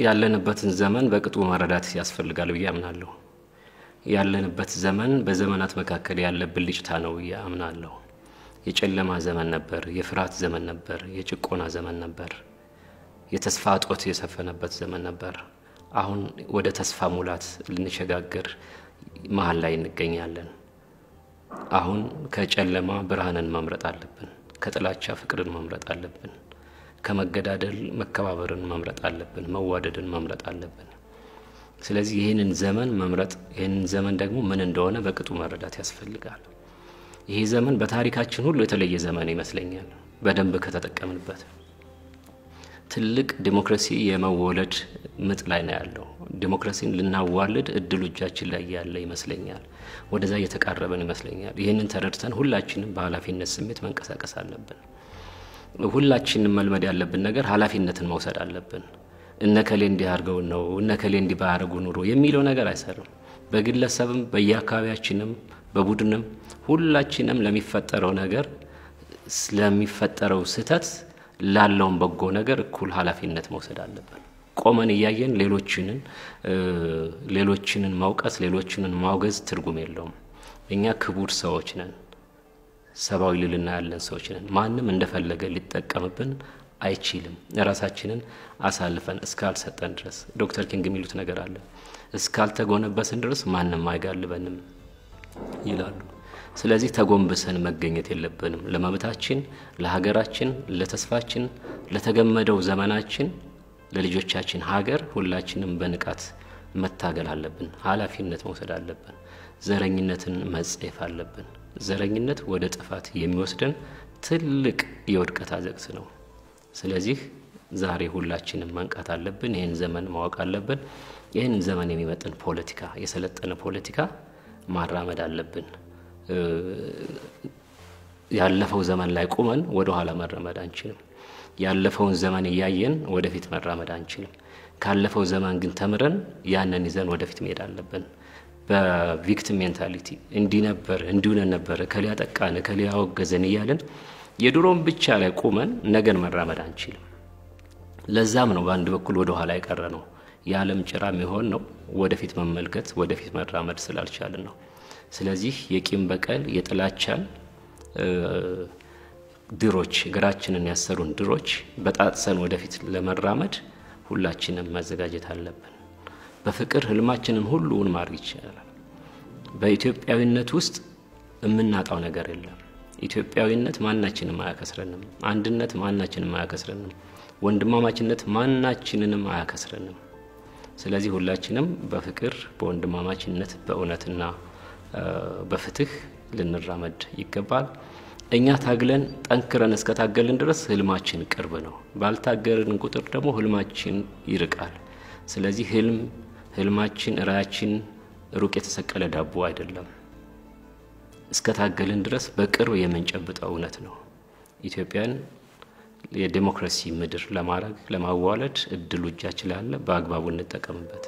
ያለንበትን ዘመን በቅጡ መረዳት ያስፈልጋል ብዬ አምናለሁ። ያለንበት ዘመን በዘመናት መካከል ያለ ብልጭታ ነው ብዬ አምናለሁ። የጨለማ ዘመን ነበር፣ የፍርሃት ዘመን ነበር፣ የጭቆና ዘመን ነበር፣ የተስፋ እጦት የሰፈነበት ዘመን ነበር። አሁን ወደ ተስፋ ሙላት ልንሸጋገር መሀል ላይ እንገኛለን። አሁን ከጨለማ ብርሃንን መምረጥ አለብን። ከጥላቻ ፍቅርን መምረጥ አለብን። ከመገዳደል መከባበርን መምረጥ አለብን። መዋደድን መምረጥ አለብን። ስለዚህ ይህንን ዘመን መምረጥ ይህንን ዘመን ደግሞ ምን እንደሆነ በቅጡ መረዳት ያስፈልጋል። ይሄ ዘመን በታሪካችን ሁሉ የተለየ ዘመን ይመስለኛል፣ በደንብ ከተጠቀምንበት። ትልቅ ዲሞክራሲ የመወለድ ምጥ ላይ ነው ያለው። ዲሞክራሲን ልናዋልድ እድሉ እጃችን ላይ ያለ ይመስለኛል። ወደዛ እየተቃረበን ይመስለኛል። ይህንን ተረድተን ሁላችንም በኃላፊነት ስሜት መንቀሳቀስ አለብን። ሁላችንም መልመድ ያለብን ነገር ኃላፊነትን መውሰድ አለብን። እነከሌ እንዲህ አድርገውን ነው እነከሌ እንዲህ ባያደርጉ ኑሮ የሚለው ነገር አይሰርም። በግለሰብም በየአካባቢያችንም በቡድንም ሁላችንም ለሚፈጠረው ነገር ስለሚፈጠረው ስህተት ላለውን በጎ ነገር እኩል ኃላፊነት መውሰድ አለብን። ቆመን እያየን ሌሎችንን ሌሎችንን መውቀስ ሌሎችንን ማውገዝ ትርጉም የለውም። እኛ ክቡር ሰዎች ነን። ሰብአዊ ልልና ያለን ሰዎች ነን። ማንም እንደፈለገ ሊጠቀምብን አይችልም። ራሳችንን አሳልፈን እስካልሰጠን ድረስ ዶክተር ኪንግ የሚሉት ነገር አለ። እስካልተጎነበስን ድረስ ማንም አይጋልበንም ይላሉ። ስለዚህ ተጎንብሰን መገኘት የለብንም። ለመብታችን፣ ለሀገራችን፣ ለተስፋችን፣ ለተገመደው ዘመናችን፣ ለልጆቻችን ሀገር ሁላችንም በንቃት መታገል አለብን። ኃላፊነት መውሰድ አለብን። ዘረኝነትን መጸየፍ አለብን። ዘረኝነት ወደ ጥፋት የሚወስደን ትልቅ የውድቀት አዘቅት ነው። ስለዚህ ዛሬ ሁላችንም መንቃት አለብን። ይህን ዘመን ማወቅ አለብን። ይህን ዘመን የሚመጥን ፖለቲካ፣ የሰለጠነ ፖለቲካ ማራመድ አለብን። ያለፈው ዘመን ላይ ቁመን ወደ ኋላ መራመድ አንችልም። ያለፈውን ዘመን እያየን ወደፊት መራመድ አንችልም። ካለፈው ዘመን ግን ተምረን ያንን ይዘን ወደፊት መሄድ አለብን። በ victim mentality እንዲህ ነበር እንዲህ ሆነን ነበር እከሌ ያጠቃን እከሌ ያወገዘን እያለን የድሮም ብቻ ላይ ቁመን ነገን መራመድ አንችልም። ለዛም ነው በአንድ በኩል ወደ ኋላ የቀረ ነው። የዓለም ጭራ የሚሆን ነው ወደፊት መመልከት ወደፊት መራመድ ስላልቻልን ነው። ስለዚህ የቂም በቀል የጥላቻን ድሮች እግራችንን ያሰሩን ድሮች በጣጥሰን ወደፊት ለመራመድ ሁላችንም መዘጋጀት አለብን። በፍቅር ህልማችንን ሁሉ እውን ማድረግ ይቻላል። በኢትዮጵያዊነት ውስጥ የምናጣው ነገር የለም። ኢትዮጵያዊነት ማናችንም አያከስረንም። አንድነት ማናችንም አያከስረንም። ወንድማማችነት ማናችንንም አያከስረንም። ስለዚህ ሁላችንም በፍቅር በወንድማማችነት በእውነትና በፍትህ ልንራመድ ይገባል። እኛ ታግለን ጠንክረን እስከታገልን ድረስ ህልማችን ቅርብ ነው። ባልታገልን ቁጥር ደግሞ ህልማችን ይርቃል። ስለዚህ ህልም ህልማችን ራያችን ሩቅ የተሰቀለ ዳቦ አይደለም። እስከታገልን ድረስ በቅርብ የምንጨብጠው እውነት ነው። ኢትዮጵያን የዴሞክራሲ ምድር ለማድረግ ለማዋለድ እድሉ እጃችን ላለ በአግባቡ እንጠቀምበት።